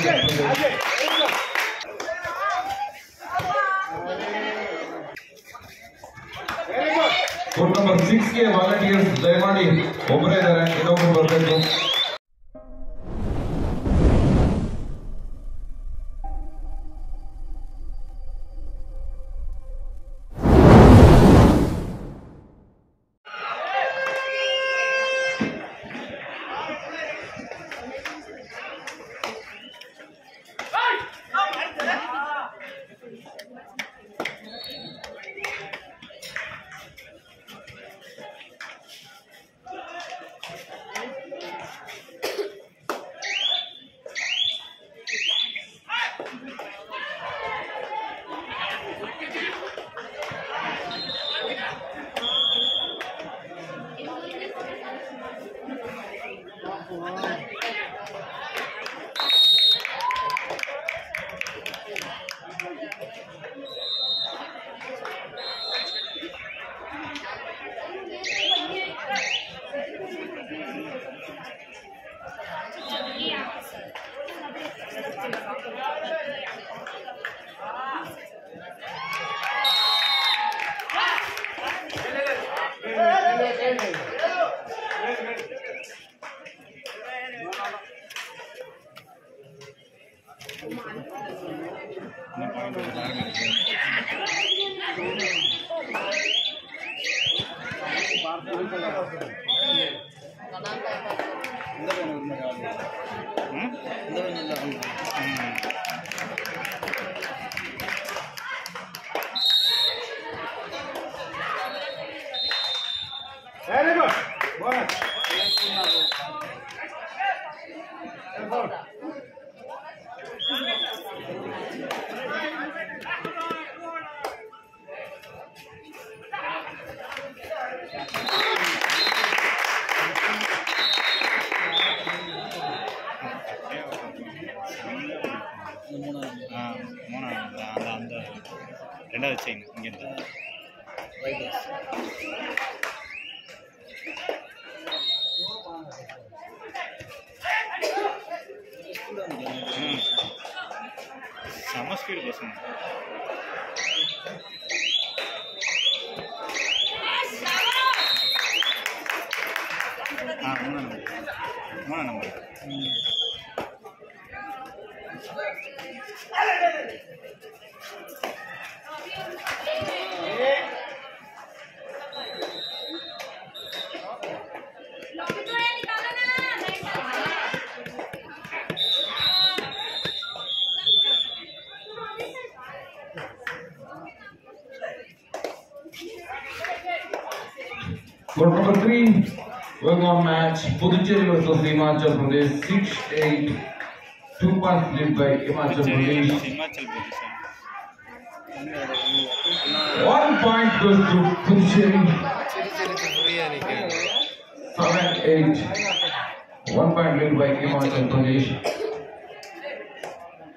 Himachal Pradesh. Court number ಸಿಕ್ಸ್ಗೆ volunteers ದಯಮಾಡಿ ಒಬ್ಬರೇ ಇದ್ದಾರೆ ಇನ್ನೊಬ್ರು ಬರಬೇಕು Olá. Buenas. number three, Wigan match, Puducherry versus Himachal Pradesh, 6-8, two points lead by Himachal Pradesh. One point goes to Puducherry. Seven, eight. One point lead by Himachal Pradesh.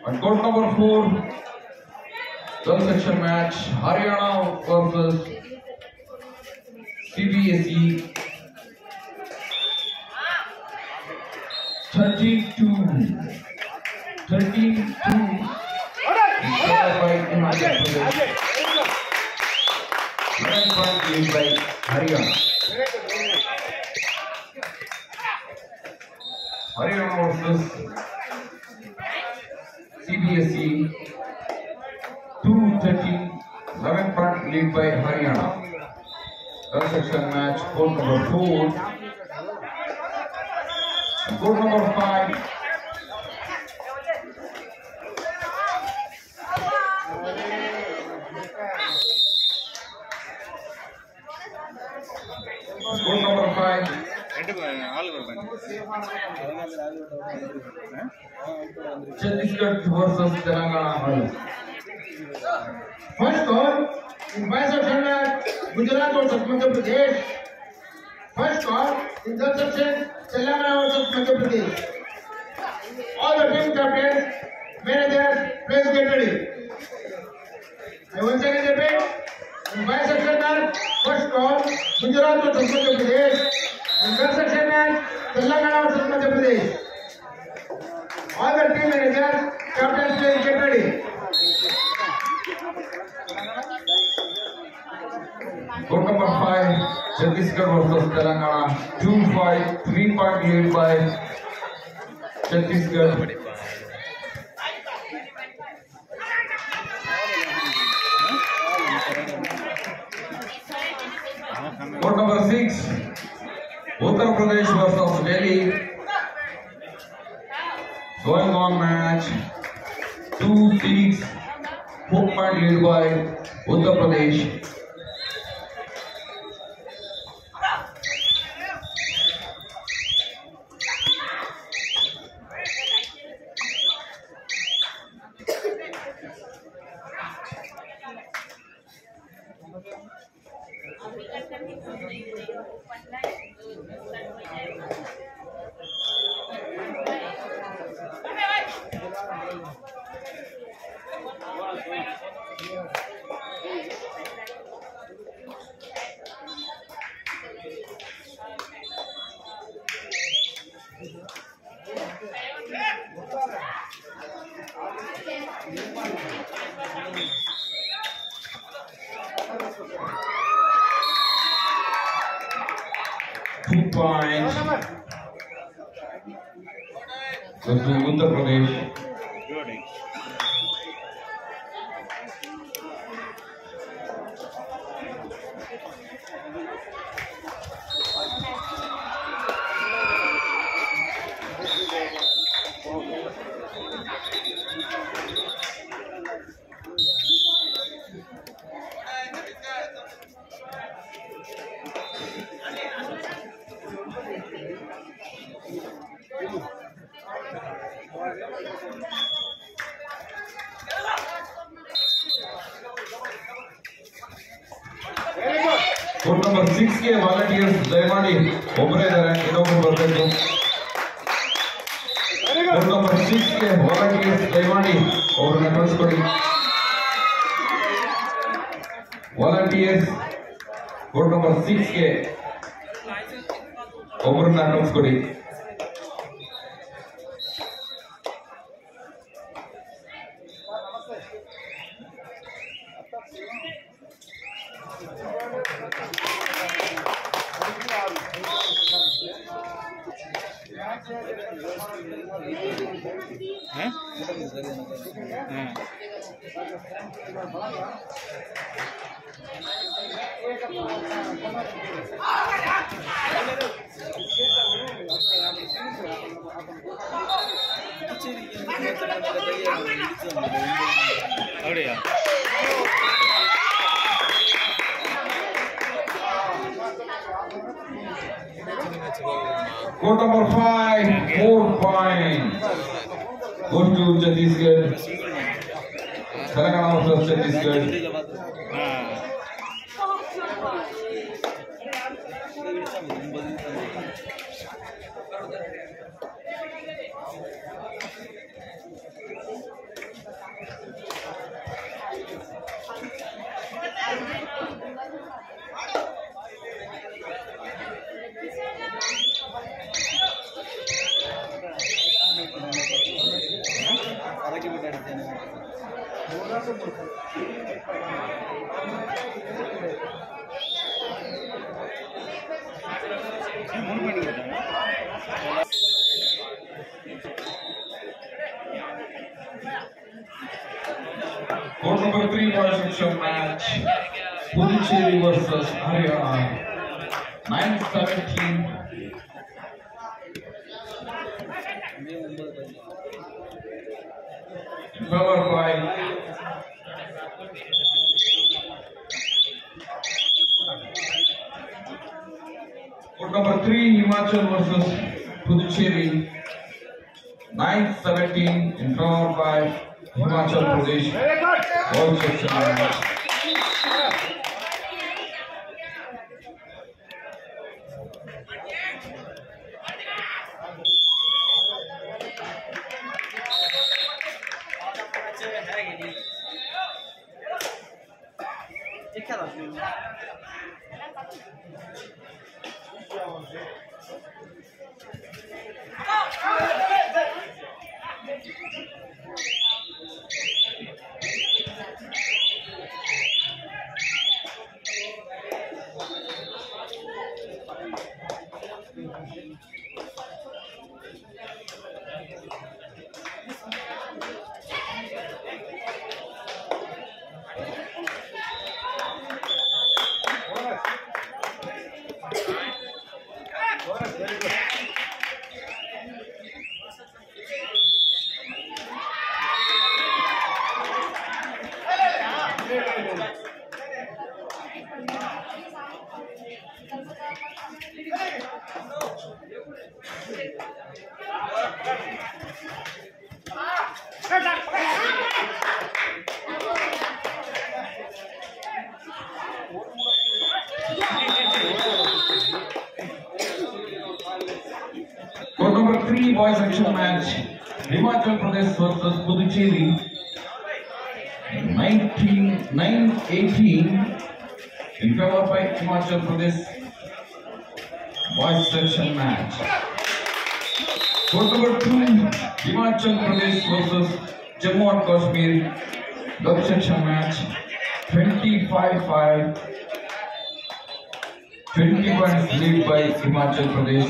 And court number four, four, third section match, Haryana versus CBSE. 32 32 by Himachal Pradesh. Nine point lead by Haryana. Haryana section match, goal number four. Goal number five. Goal number five. Chhattisgarh versus Telangana. First goal, in Gujarat और Madhya Pradesh. First और interception Telangana और मध्य प्रदेश। और again captain Going on match, two four point lead by Uttar Pradesh. 嗯。嗯。哪里？Good number five, four points. Good to Chhattisgarh. Telangana versus Chhattisgarh. Thank you. Goal number three was in show match. Puducherry versus Haryana. 9-17. Himachal versus Puducherry. 9-17 in draw by Himachal Pradesh. All three boys action match. Himachal Pradesh versus Puducherry. 19 9 18 in favor by Himachal Pradesh. Boys section match number two Himachal Pradesh versus Jammu and Kashmir dub section match 25-5 20 points lead by Himachal Pradesh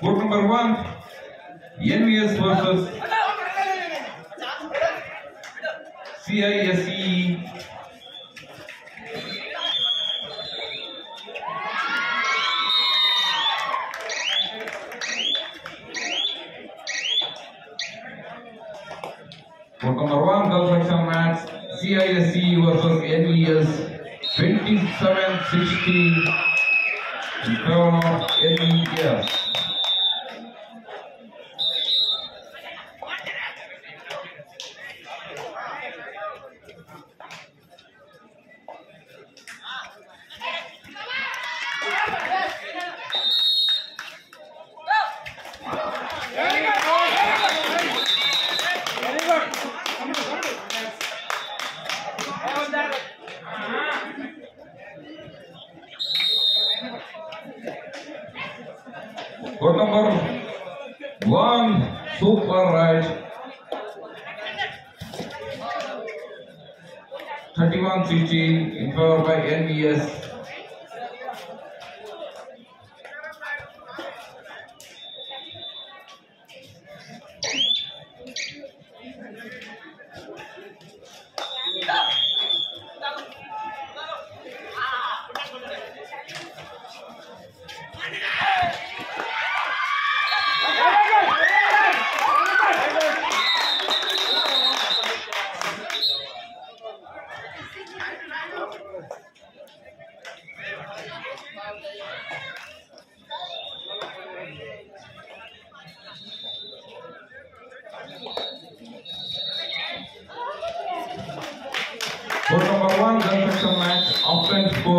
Court number one, NVS versus CISE. Court number one, girls section match, CISE versus NVS, 27-16 in favor of NVS.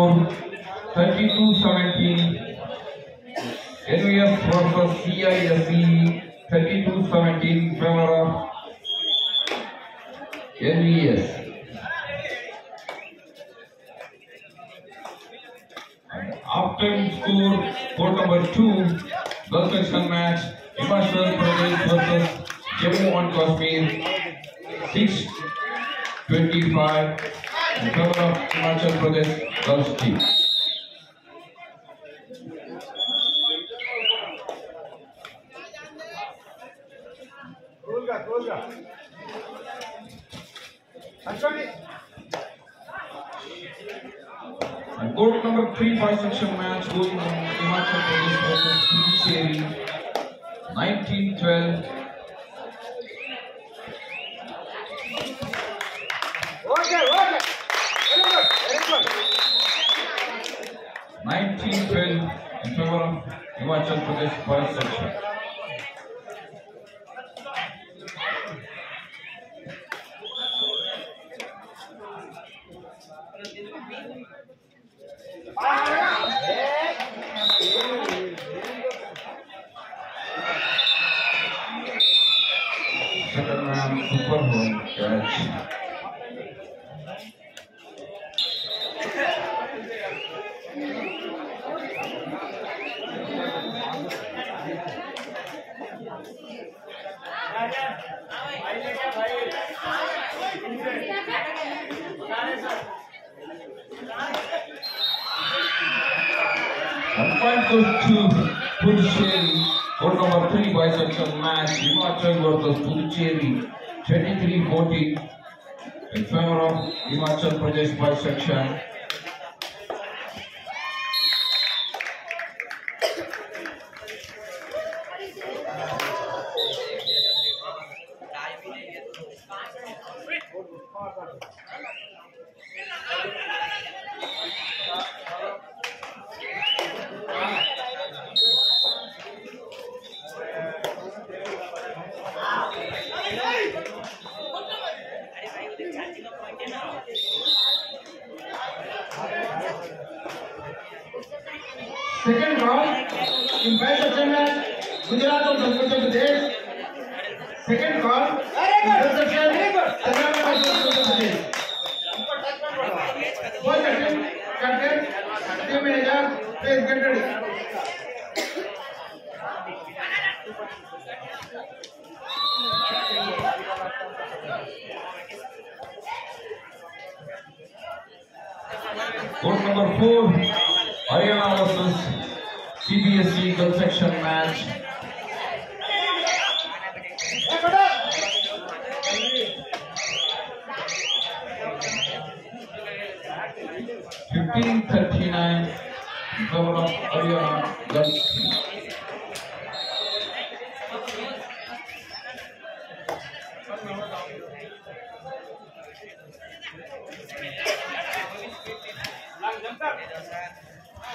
Score 32-17. NVS versus CISE 32-17 favor of NVS. After score, court number two, girls section match, Himachal Pradesh versus Jammu and Kashmir 6 25 in favor of Himachal Pradesh girls team. And court number three bisection match going on Himachal Pradesh versus Puducherry 1912 1912 of Himachal Pradesh boys Point goes to Puducherry. Court number three bisection match. Himachal versus Puducherry. 23-14 in favor of Himachal Pradesh invite the chairman, Gujarat of Uttar Pradesh, second call.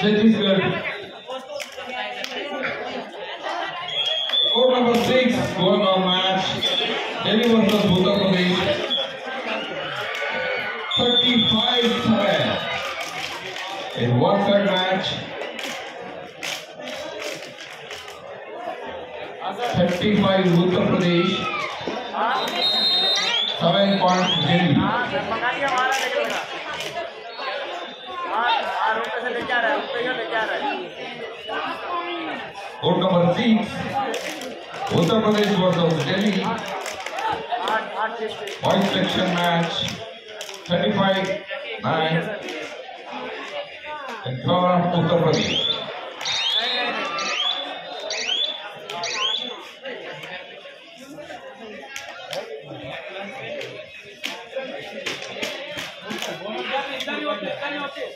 Sehr gut. नहीं होते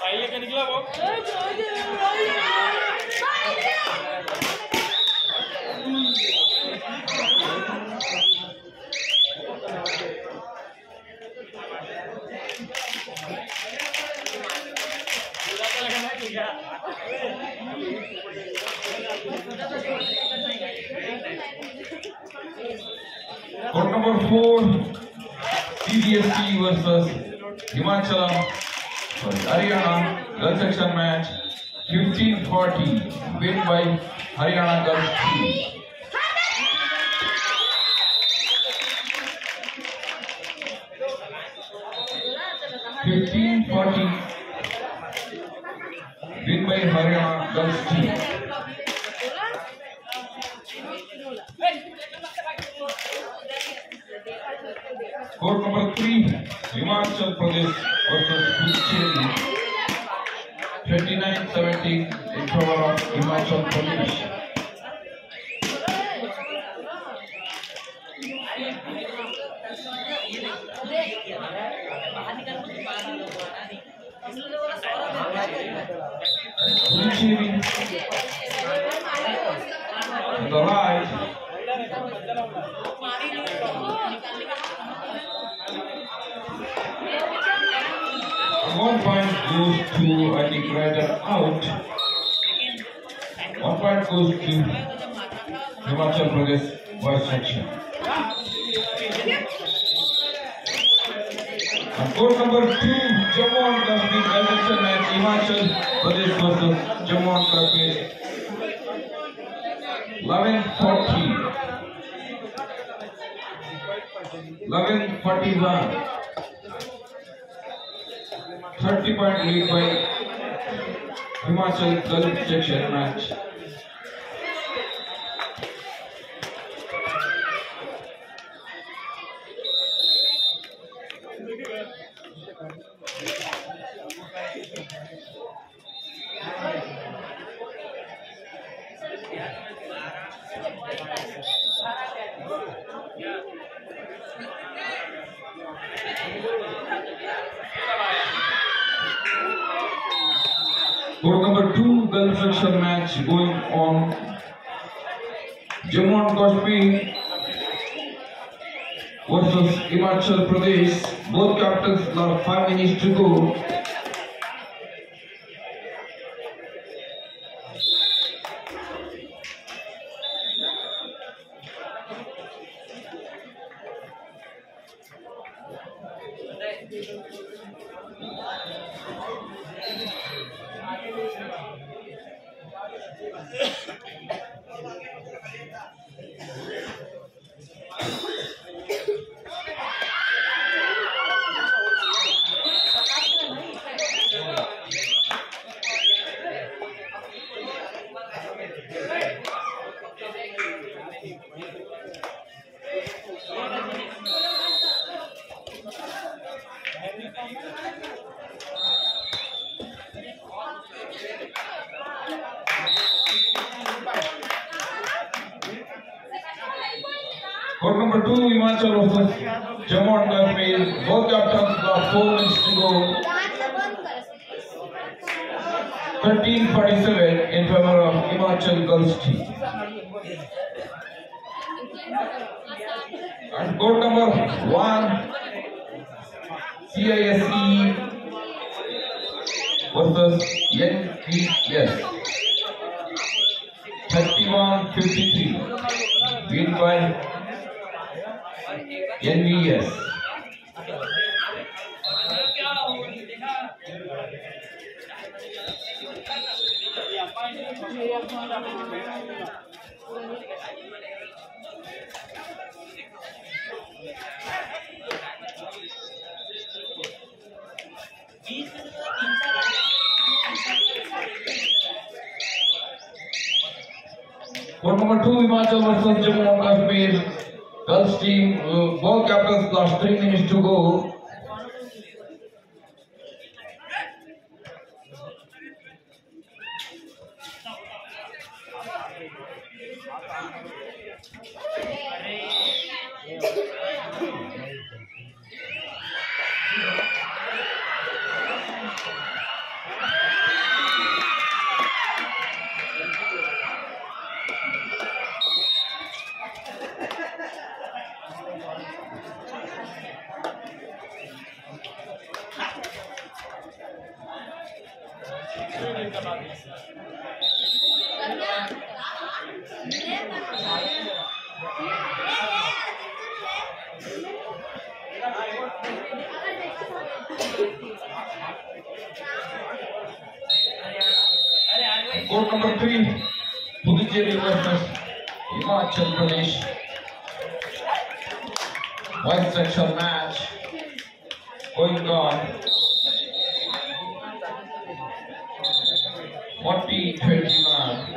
पहले का निकला वो four, CBST versus Himachal, Haryana, girls section match, 15-40, win by Haryana girls team. Fifteen forty, win by Haryana girls team. Thank you. Goal number two Jammu and Kashmir edition match Himachal Pradesh versus Jammu and Kashmir eleven forty eleven forty one thirty point lead by Himachal girls section match Kashmir versus Himachal Pradesh. Both captains have five minutes to go. Court number two, Himachal versus Jammu and Kashmir. Both captains got four minutes to go. 1347 in favor of Himachal Girls team. And court number one, CISE versus NPS. 3153. Win by NVS. Court number two, Himachal versus Jammu and Kashmir. Girls team, uh, both captains last three minutes to go. Goal number three, Puducherry versus Himachal Pradesh. One section match going on. 40 21.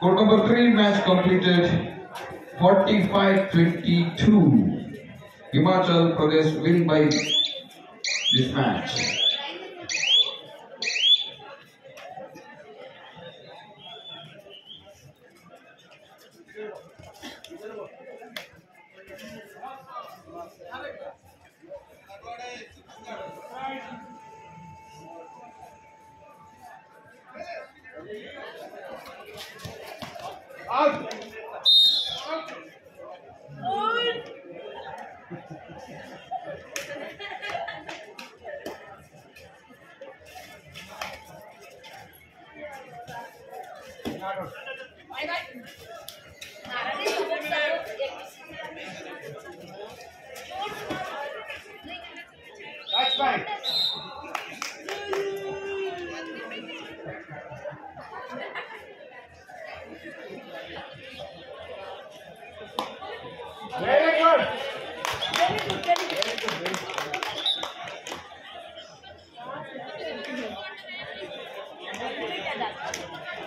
Court number three match completed 45-22. Himachal Pradesh win by this match. Last Gracias.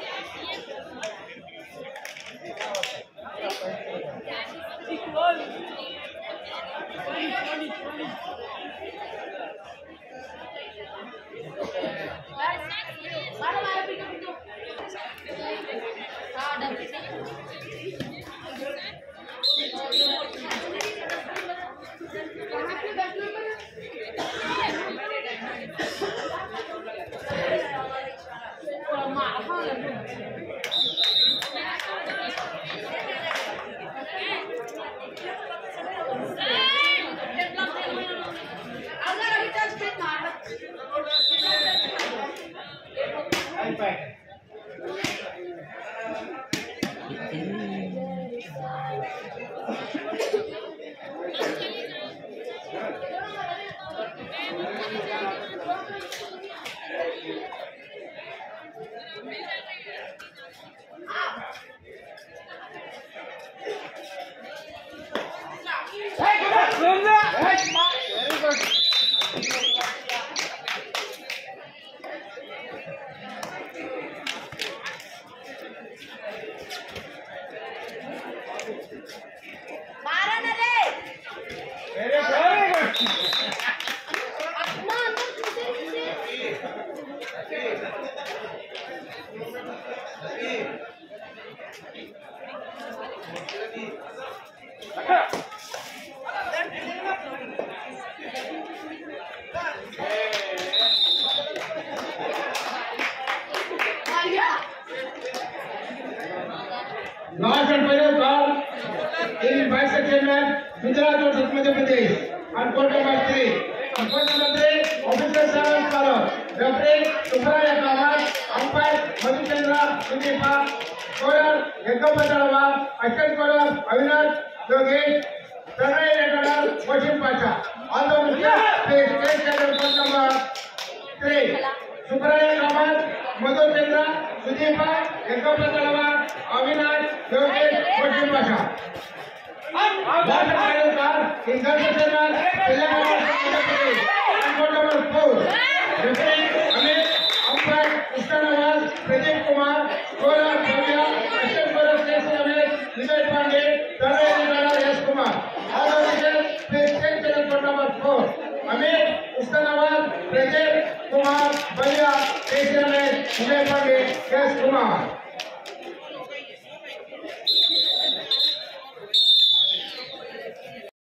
Pratibha Koral गंगोपतळवा Ashok Koral Avinash Yogesh Sarnai रेकडल Wasim Pasha all the please take channel phone number three सुप्राया Kamath Madhur Chandra Sudipa गंगोपतळवा Avinash Yogesh Wasim Pasha Congratulations, Telugu State. And what number four? Stacey Amit, Vijay Pandey, S. Kumar.